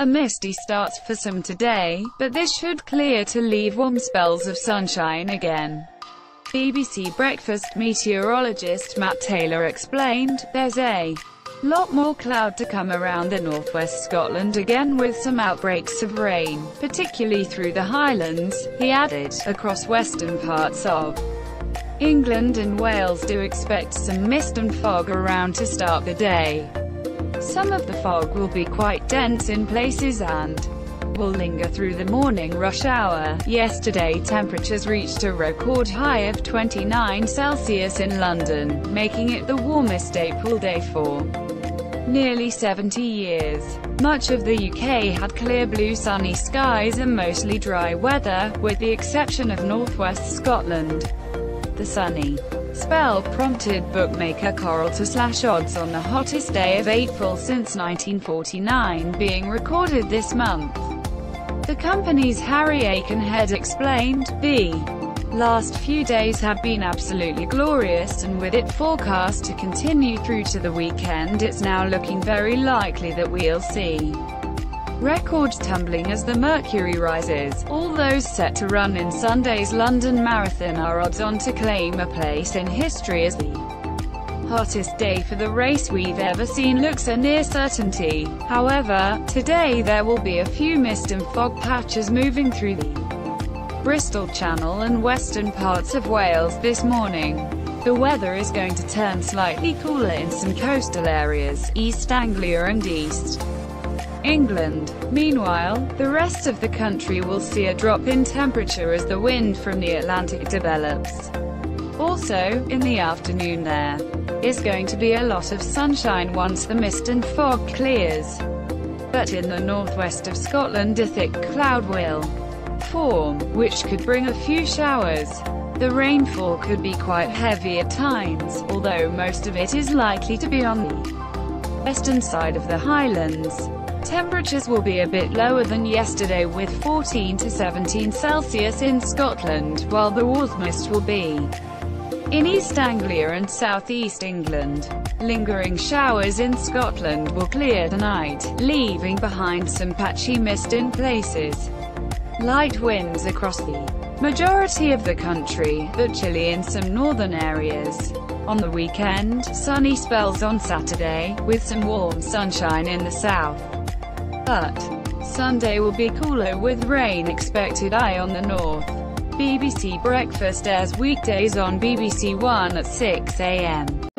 A misty start for some today, but this should clear to leave warm spells of sunshine again. BBC Breakfast meteorologist Matt Taylor explained, there's a lot more cloud to come around the northwest Scotland again with some outbreaks of rain, particularly through the Highlands, he added, across western parts of England and Wales do expect some mist and fog around to start the day. Some of the fog will be quite dense in places and will linger through the morning rush hour. Yesterday temperatures reached a record high of 29 Celsius in London, making it the warmest April day for nearly 70 years. Much of the UK had clear blue sunny skies and mostly dry weather, with the exception of northwest Scotland. The sunny spell prompted bookmaker Coral to slash odds on the hottest day of April since 1949 being recorded this month. The company's Harry Aikenhead explained, the last few days have been absolutely glorious and with it forecast to continue through to the weekend it's now looking very likely that we'll see Record tumbling as the mercury rises. All those set to run in Sunday's London Marathon are odds on to claim a place in history as the hottest day for the race we've ever seen looks a near certainty. However, today there will be a few mist and fog patches moving through the Bristol Channel and western parts of Wales this morning. The weather is going to turn slightly cooler in some coastal areas, East Anglia and East England. Meanwhile, the rest of the country will see a drop in temperature as the wind from the Atlantic develops. Also, in the afternoon there is going to be a lot of sunshine once the mist and fog clears. But in the northwest of Scotland a thick cloud will form, which could bring a few showers. The rainfall could be quite heavy at times, although most of it is likely to be on the western side of the Highlands. Temperatures will be a bit lower than yesterday with 14 to 17 Celsius in Scotland, while the warmest will be in East Anglia and southeast England. Lingering showers in Scotland will clear tonight, leaving behind some patchy mist in places. Light winds across the majority of the country, but chilly in some northern areas. On the weekend, sunny spells on Saturday, with some warm sunshine in the south but Sunday will be cooler with rain expected eye on the north. BBC Breakfast airs weekdays on BBC One at 6 a.m.